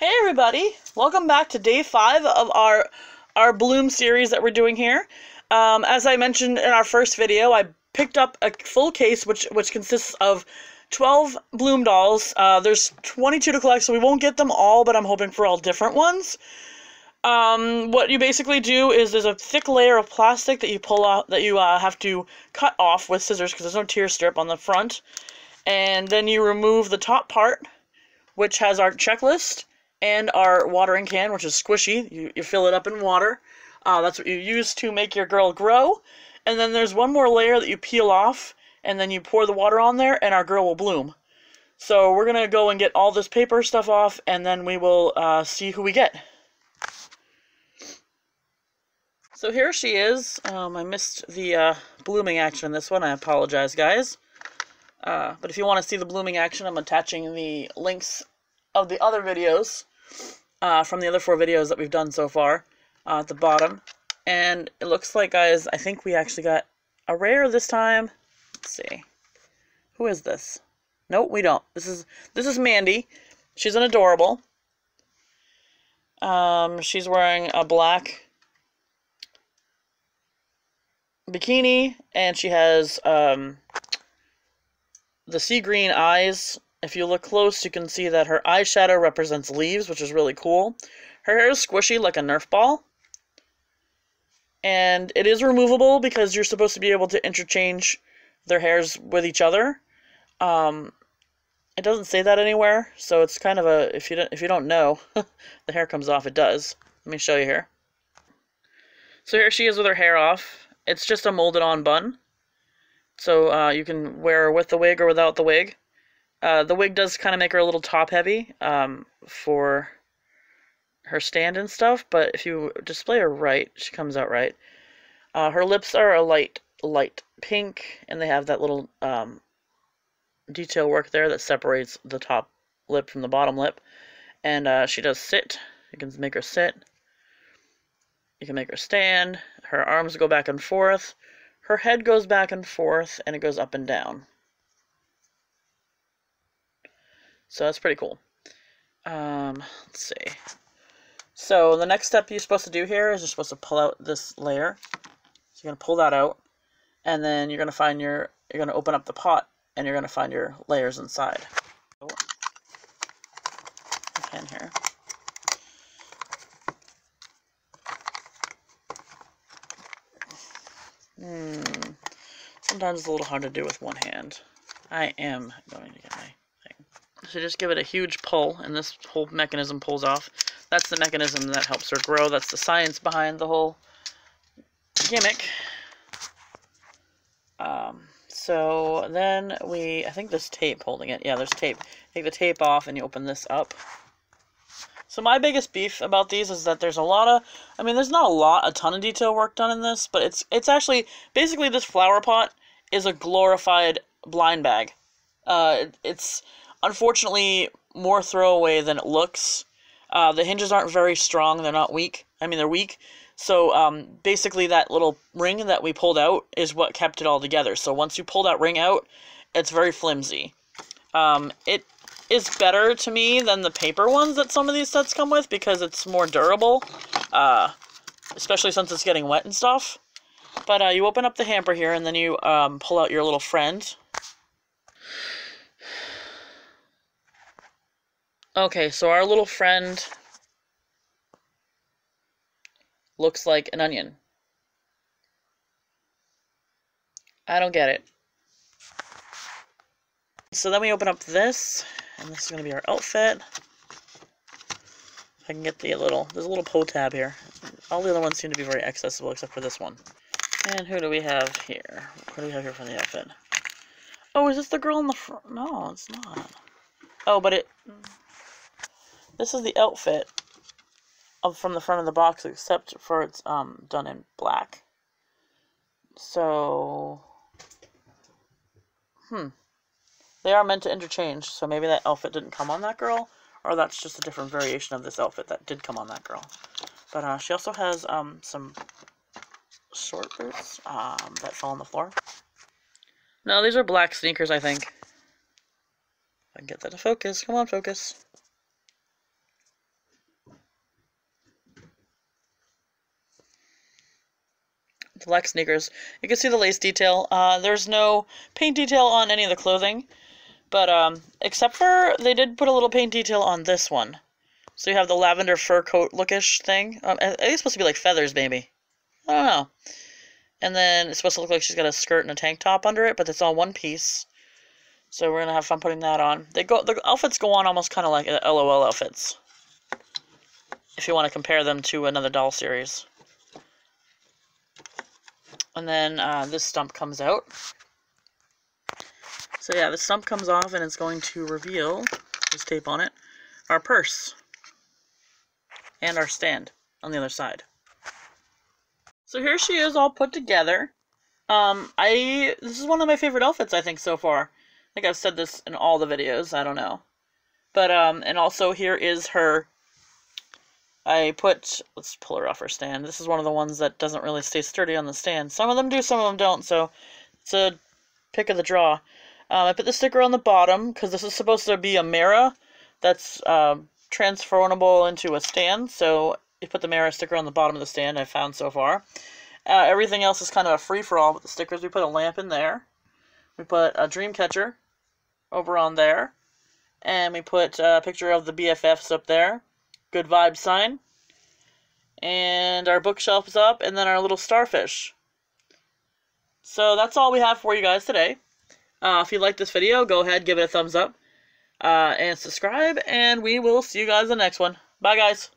Hey everybody, welcome back to day five of our our Blume series that we're doing here. Um, as I mentioned in our first video, I picked up a full case which which consists of 12 Blume dolls. Uh, there's 22 to collect, so we won't get them all, but I'm hoping for all different ones. Um, what you basically do is there's a thick layer of plastic that you pull out that you uh, have to cut off with scissors because there's no tear strip on the front, and then you remove the top part, which has our checklist and our watering can, which is squishy. You, you fill it up in water. Uh, that's what you use to make your girl grow. And then there's one more layer that you peel off, and then you pour the water on there, and our girl will bloom. So we're going to go and get all this paper stuff off, and then we will uh, see who we get. So here she is. Um, I missed the uh, blooming action in this one. I apologize, guys. Uh, but if you want to see the blooming action, I'm attaching the links of the other videos uh, from the other four videos that we've done so far uh, at the bottom. And it looks like, guys, I think we actually got a rare this time. Let's see. Who is this? Nope, we don't. This is this is Mandy. She's an adorable. Um, she's wearing a black bikini, and she has um, the sea green eyes if you look close, you can see that her eyeshadow represents leaves, which is really cool. Her hair is squishy like a Nerf ball. And it is removable because you're supposed to be able to interchange their hairs with each other. Um, it doesn't say that anywhere, so it's kind of a if you don't if you don't know, the hair comes off. It does. Let me show you here. So here she is with her hair off. It's just a molded on bun, so uh, you can wear with the wig or without the wig. Uh, the wig does kind of make her a little top heavy um, for her stand and stuff, but if you display her right, she comes out right. Uh, her lips are a light, light pink, and they have that little um, detail work there that separates the top lip from the bottom lip. And uh, she does sit. You can make her sit. You can make her stand. Her arms go back and forth. Her head goes back and forth, and it goes up and down. So that's pretty cool. Um, let's see. So the next step you're supposed to do here is you're supposed to pull out this layer. So you're going to pull that out, and then you're going to find your, you're going to open up the pot, and you're going to find your layers inside. Oh, pen here. Hmm. Sometimes it's a little hard to do with one hand. I am going to get my so just give it a huge pull, and this whole mechanism pulls off. That's the mechanism that helps her grow. That's the science behind the whole gimmick. Um, so then we, I think there's tape holding it. Yeah, there's tape. Take the tape off and you open this up. So my biggest beef about these is that there's a lot of, I mean, there's not a lot, a ton of detail work done in this, but it's it's actually, basically this flower pot is a glorified blind bag. Uh, it's unfortunately more throwaway than it looks. Uh, the hinges aren't very strong. They're not weak. I mean, they're weak. So um, basically, that little ring that we pulled out is what kept it all together. So once you pull that ring out, it's very flimsy. Um, it is better to me than the paper ones that some of these sets come with because it's more durable, uh, especially since it's getting wet and stuff. But uh, you open up the hamper here, and then you um, pull out your little friend. Okay, so our little friend looks like an onion. I don't get it. So then we open up this, and this is going to be our outfit. I can get the little, there's a little pull tab here. All the other ones seem to be very accessible except for this one. And who do we have here? What do we have here for the outfit? Oh, is this the girl in the front? No, it's not. Oh, but it... This is the outfit of from the front of the box, except for it's um, done in black. So, hmm. They are meant to interchange, so maybe that outfit didn't come on that girl, or that's just a different variation of this outfit that did come on that girl. But uh, she also has um, some short boots um, that fall on the floor. No, these are black sneakers, I think. I can get that to focus. Come on, focus. Lex sneakers. You can see the lace detail. Uh, there's no paint detail on any of the clothing, but um, except for they did put a little paint detail on this one. So you have the lavender fur coat lookish thing. Um, I think it's supposed to be like feathers, maybe. I don't know. And then it's supposed to look like she's got a skirt and a tank top under it, but it's all one piece. So we're gonna have fun putting that on. They go the outfits go on almost kind of like LOL outfits. If you want to compare them to another doll series. And then uh, this stump comes out. So yeah, the stump comes off and it's going to reveal, there's tape on it, our purse. And our stand on the other side. So here she is all put together. Um, I, this is one of my favorite outfits I think so far. I think I've said this in all the videos, I don't know. But, um, and also here is her I put, let's pull her off her stand. This is one of the ones that doesn't really stay sturdy on the stand. Some of them do, some of them don't, so it's a pick of the draw. Um, I put the sticker on the bottom because this is supposed to be a mirror that's uh, transferable into a stand. So you put the mirror sticker on the bottom of the stand I've found so far. Uh, everything else is kind of a free-for-all with the stickers. We put a lamp in there. We put a dream catcher over on there. And we put a picture of the BFFs up there good vibe sign. And our bookshelf is up, and then our little starfish. So that's all we have for you guys today. Uh, if you like this video, go ahead, give it a thumbs up, uh, and subscribe, and we will see you guys in the next one. Bye, guys.